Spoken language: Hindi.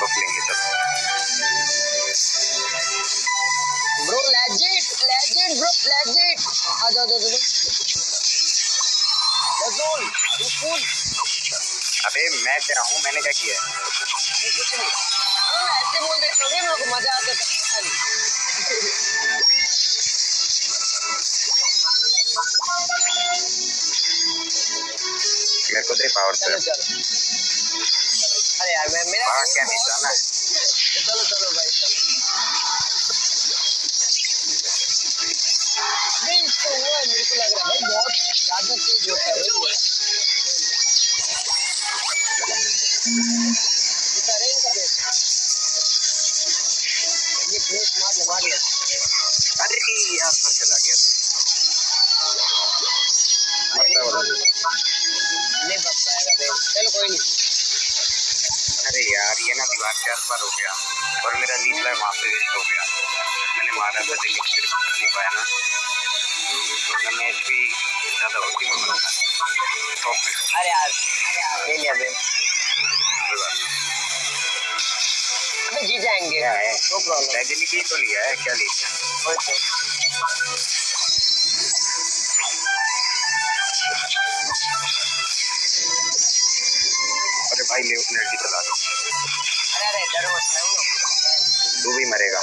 पक लेंगे चल bro legit legit bro legit आ जाओ जाओ जाओ बिल्कुल अबे मैं क्या हूँ? मैंने क्या किया नहीं कुछ नहीं। अरे मैं ऐसे बोल देता हूँ मेरे को मज़ा आता था मेरे को दे पावर चलो। अरे यार मैं मेरा वहाँ क्या निशाना है? चलो चलो भाई चलो। नहीं इसको हुआ है मेरे को लग रहा है भाई बहुत ज़्यादा तेज होता है। है अरे यार पर चला गया। नहीं बच पाएगा चलो कोई नहीं। अरे यार ये ना दीवार के आस पार हो गया और मेरा नीचला वहाँ पे वेस्ट हो गया। मैंने मारा था लेकिन फिर नहीं पाया ना। वरना मैच भी ज़्यादा होती मैं मरता टॉप में अरे यार ले लिया बे। अबे जी जाएँगे। क्या है? नो प्रॉब्लम एबिलिटी तो लिया है क्या लिया? भाई ले अपने चला दो अरे अरे डरो मत मैं हूँ ना। तू भी मरेगा